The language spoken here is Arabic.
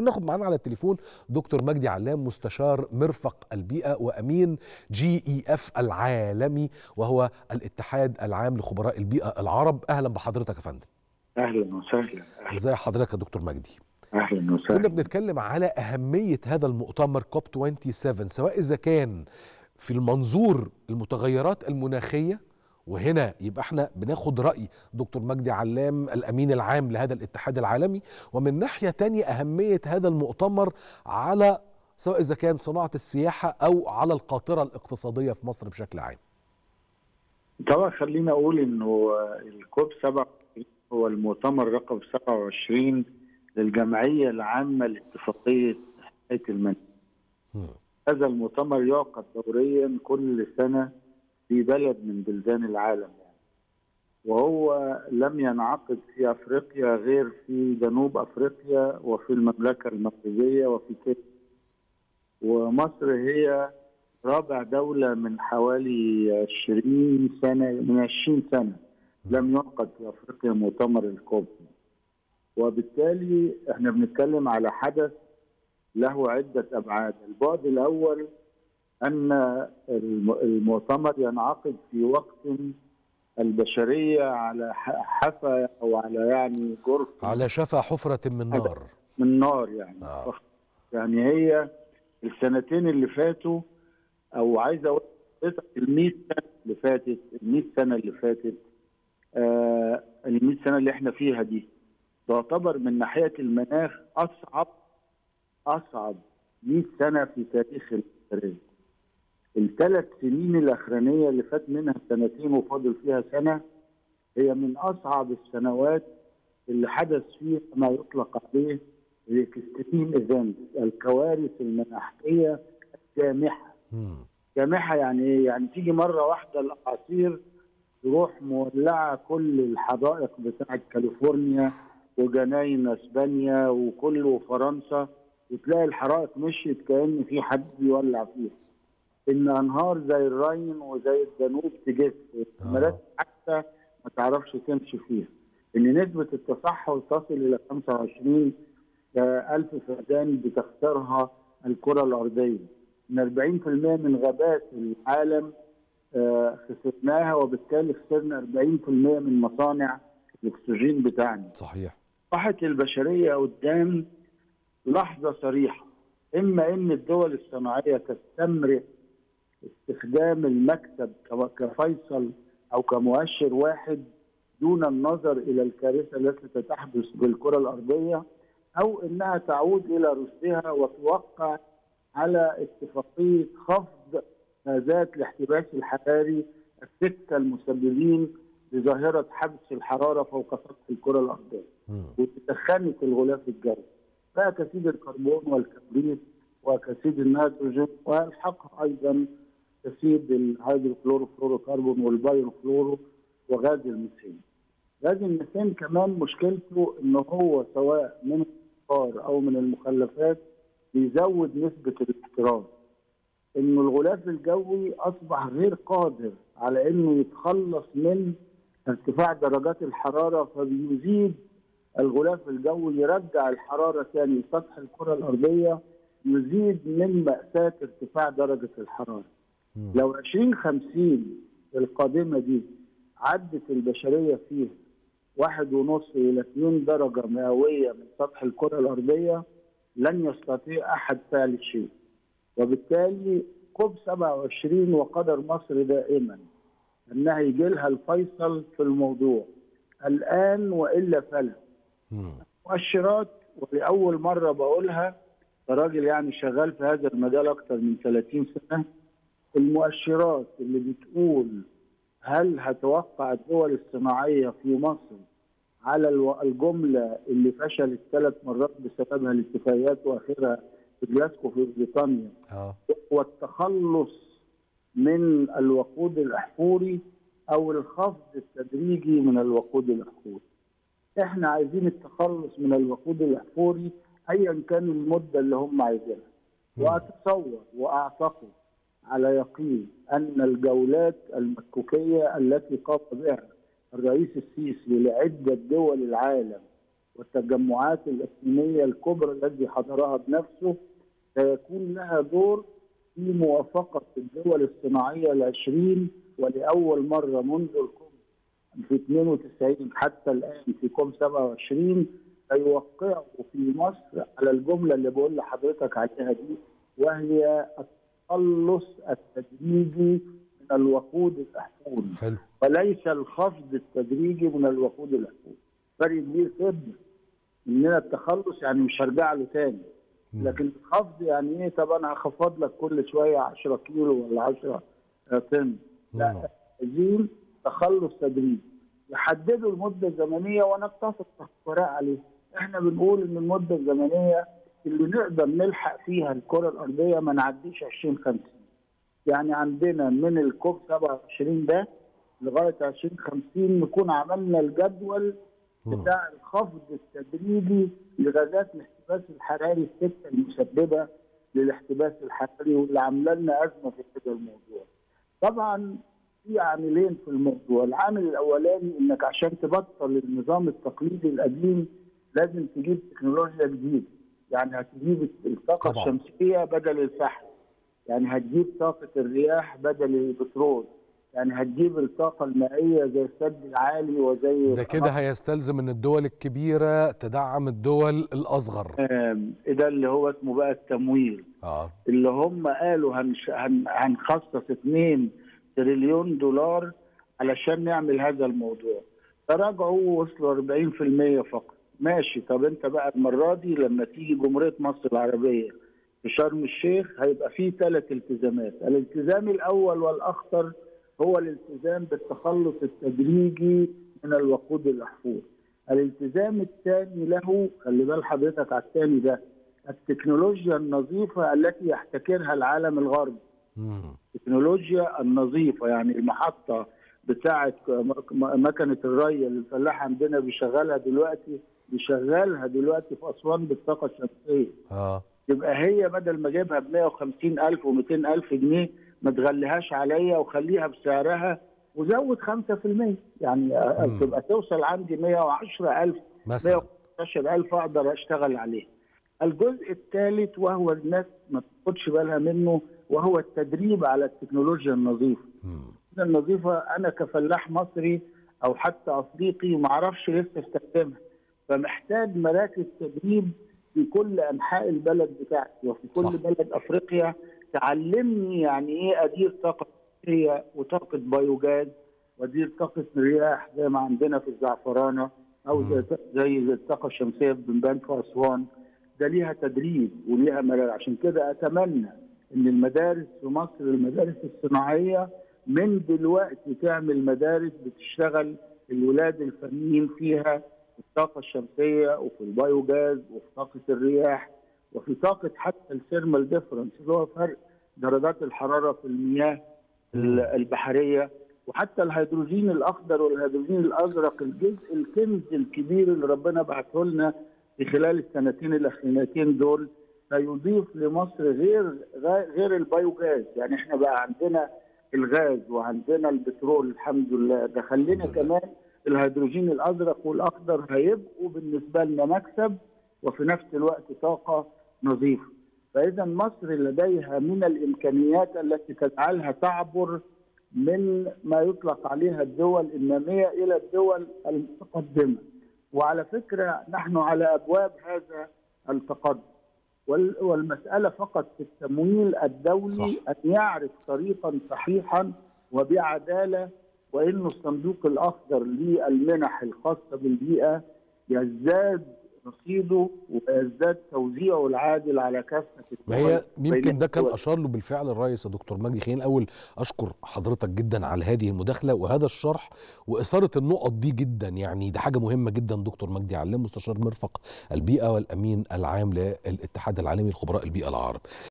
ناخد معانا على التليفون دكتور مجدي علام مستشار مرفق البيئة وأمين GEF العالمي وهو الاتحاد العام لخبراء البيئة العرب. أهلا بحضرتك يا فندم. أهلا وسهلا. ازي حضرتك يا دكتور مجدي؟ أهلا كنا وسهلا بنتكلم على أهمية هذا المؤتمر كوب 27 سواء إذا كان في المنظور المتغيرات المناخية وهنا يبقى إحنا بناخد رأي دكتور مجدي علام الأمين العام لهذا الاتحاد العالمي. ومن ناحية تانية أهمية هذا المؤتمر على سواء إذا كان صناعة السياحة أو على القاطرة الاقتصادية في مصر بشكل عام. طبعا خلينا أقول إنه الكوب 7 هو المؤتمر رقم 27 للجمعية العامة لاتفاقية حماية المناخ. هذا المؤتمر يعقد دوريا كل سنة في بلد من بلدان العالم يعني. وهو لم ينعقد في أفريقيا غير في جنوب أفريقيا وفي المملكة المغربيه وفي كينيا. ومصر هي رابع دولة من حوالي 20 سنة من 20 سنة لم يعقد في أفريقيا مؤتمر الكوب. وبالتالي إحنا بنتكلم على حدث له عدة أبعاد. البعد الأول أن الم- المؤتمر ينعقد في وقت البشرية على حفا أو على يعني جرف على شفا حفرة من نار من نار يعني آه. يعني هي السنتين اللي فاتوا أو عايز أقول ال 100 سنة اللي فاتت ال 100 سنة اللي فاتت آه ال 100 سنة اللي إحنا فيها دي تعتبر من ناحية المناخ أصعب أصعب 100 سنة في تاريخ البشرية. الثلاث سنين الأخرانية اللي فات منها سنتين وفاضل فيها سنة هي من أصعب السنوات اللي حدث فيها ما يطلق عليه ال extreme event الكوارث المناخيه الجامحه. جامحه يعني إيه؟ يعني تيجي مرة واحدة الأعاصير تروح مولعة كل الحدائق بتاعة كاليفورنيا وجناين أسبانيا وكل فرنسا وتلاقي الحرائق مشيت كأن في حد بيولع فيها. إن أنهار زي الراين وزي الدانوب تجف المرات حتى ما تعرفش تمشي فيها. إن نسبة التصحر تصل إلى 25 آه، ألف فدان بتخسرها الكرة الأرضية. من 40% من غابات العالم آه، خسرناها وبالتالي خسرنا 40% من مصانع الأكسجين بتاعنا. صحيح. راحت البشرية قدام لحظة صريحة. إما إن الدول الصناعية تستمرئ استخدام المكسب كو- كفيصل أو كمؤشر واحد دون النظر إلى الكارثة التي ستحدث بالكرة الأرضية أو إنها تعود إلى رشدها وتوقع على اتفاقية خفض غازات الاحتباس الحراري الستة المسببين لظاهرة حبس الحرارة فوق سطح الكرة الأرضية مم. وتدخين الغلاف الجوي أكاسيد الكربون والكبريت وأكاسيد النيتروجين ويلحقها أيضا كثير ال hydrochlorofluorocarbon وال perfluoro وغاز الميثان. غاز الميثان كمان مشكلته إن هو سواء من الفخار أو من المخلفات بيزود نسبة الاحتراق. إنه الغلاف الجوي أصبح غير قادر على إنه يتخلص من ارتفاع درجات الحرارة فبيزيد الغلاف الجوي يرجع الحرارة تاني لسطح الكرة الأرضية يزيد من مأساة ارتفاع درجة الحرارة. لو 2050 القادمة دي عدت البشرية فيها واحد ونص إلى 2 درجة مئوية من سطح الكرة الأرضية لن يستطيع أحد فعل شيء. وبالتالي كوب 27 وقدر مصر دائما انها يجي لها الفيصل في الموضوع الآن وإلا فلا. مؤشرات ولأول مرة بقولها كراجل يعني شغال في هذا المجال أكثر من 30 سنة المؤشرات اللي بتقول هل هتوقع الدول الصناعية في مصر على الجملة اللي فشلت ثلاث مرات بسببها الاتفاقيات واخرها في جلاسكو في بريطانيا آه والتخلص من الوقود الأحفوري أو الخفض التدريجي من الوقود الأحفوري. إحنا عايزين التخلص من الوقود الأحفوري ايا كان المدة اللي هم عايزينها. وأتصور وأعتقد على يقين أن الجولات المكوكية التي قام بها الرئيس السيسي لعدة دول العالم والتجمعات الإقليمية الكبرى التي حضرها بنفسه سيكون لها دور في موافقة الدول الصناعية العشرين ولأول مرة منذ الكوب في 92 حتى الآن في كوب 27 سيوقعوا في مصر على الجملة اللي بقول لحضرتك عليها دي وهي التخلص التدريجي من الوقود الأحفوري حلو. وليس الخفض التدريجي من الوقود الأحفوري فرق كبير جدا اننا التخلص يعني مش هرجع له تاني. لكن الخفض يعني إيه؟ طب أنا هخفض لك كل شوية 10 كيلو ولا 10 طن. لا عايزين تخلص تدريجي. يحددوا المدة الزمنية وأنا اتفق الفقراء عليه. إحنا بنقول إن المدة الزمنية اللي نقدر نلحق فيها الكرة الأرضية ما نعديش 2050 يعني عندنا من الكوب 27 ده لغاية 2050 نكون عملنا الجدول. بتاع الخفض التدريجي لغازات الاحتباس الحراري الستة المسببة للاحتباس الحراري واللي عاملة لنا أزمة في هذا الموضوع. طبعا في عاملين في الموضوع، العامل الأولاني إنك عشان تبطل النظام التقليدي القديم لازم تجيب تكنولوجيا جديدة، يعني هتجيب الطاقة طبعاً. الشمسية بدل الفحم. يعني هتجيب طاقة الرياح بدل البترول. يعني هتجيب الطاقة المائية زي السد العالي وزي ده كده هيستلزم إن الدول الكبيرة تدعم الدول الأصغر ده اللي هو اسمه بقى التمويل آه اللي هم قالوا هنش... هن... هنخصص 2 تريليون دولار علشان نعمل هذا الموضوع تراجعوا وصلوا 40% فقط ماشي. طب انت بقى المرة دي لما تيجي جمهورية مصر العربية في شرم الشيخ هيبقى فيه ثلاث التزامات. الالتزام الأول والأخطر هو الالتزام بالتخلص التدريجي من الوقود الاحفوري الالتزام الثاني له خلي بال حضرتك على الثاني ده التكنولوجيا النظيفة التي يحتكرها العالم الغربي. التكنولوجيا النظيفة يعني المحطة بتاعه مكنة الري اللي الفلاح عندنا بيشغلها دلوقتي بيشغلها دلوقتي في أسوان بالطاقة الشمسية. آه. يبقى هي بدل ما اجيبها ب 150 ألف و200 ألف جنيه ما تغليهاش عليا وخليها بسعرها وزود 5% يعني. تبقى توصل عندي 110 ألف مثلا. 115 ألف أقدر أشتغل عليه الجزء الثالث وهو الناس ما تاخدش بالها منه وهو التدريب على التكنولوجيا النظيفة. النظيفة أنا كفلاح مصري أو حتى أفريقي ما أعرفش لسه استخدمها فمحتاج مراكز تدريب في كل أنحاء البلد بتاعتي وفي كل صح. بلد أفريقيا تعلمني يعني إيه أدير طاقة وطاقة بايوجاز وأدير طاقة رياح زي ما عندنا في الزعفرانة أو مم. زي الطاقة الشمسية في بنبان في أسوان ده ليها تدريب وليها مراكز عشان كده أتمنى إن المدارس في مصر المدارس الصناعية من دلوقتي تعمل مدارس بتشتغل الولاد الفنيين فيها في الطاقة الشمسية وفي ال biogas وفي طاقة الرياح وفي طاقة حتى ال thermal difference اللي هو فرق درجات الحرارة في المياه ال- البحرية. وحتى الهيدروجين الأخضر والهيدروجين الأزرق الجزء الكنز الكبير اللي ربنا بعته لنا في خلال السنتين الاخرانيتين دول سيضيف لمصر غير غير ال biogas يعني إحنا بقى عندنا الغاز وعندنا البترول الحمد لله. ده خلينا. كمان الهيدروجين الأزرق والأخضر هيبقوا بالنسبة لنا مكسب وفي نفس الوقت طاقة نظيفة. فإذا مصر لديها من الإمكانيات التي تجعلها تعبر من ما يطلق عليها الدول النامية إلى الدول المتقدمة. وعلى فكرة نحن على أبواب هذا التقدم. وال- والمسألة فقط في التمويل الدولي صح. أن يعرف طريقا صحيحا وبعدالة وإنه الصندوق الأخضر للمنح الخاصة بالبيئة يزداد رصيده ويزداد توزيعه العادل على كافة ما هي يمكن ده كان. أشار له بالفعل الرئيس يا دكتور مجدي خلينا الأول أشكر حضرتك جدا على هذه المداخلة وهذا الشرح وإثارة النقط دي جدا. يعني ده حاجة مهمة جدا دكتور مجدي علام مستشار مرفق البيئة والأمين العام للاتحاد العالمي لخبراء البيئة العرب.